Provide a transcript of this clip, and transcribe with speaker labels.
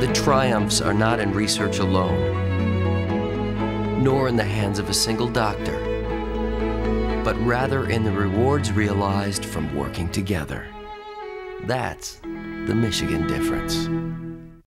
Speaker 1: The triumphs are not in research alone, nor in the hands of a single doctor, but rather in the rewards realized from working together. That's the Michigan difference.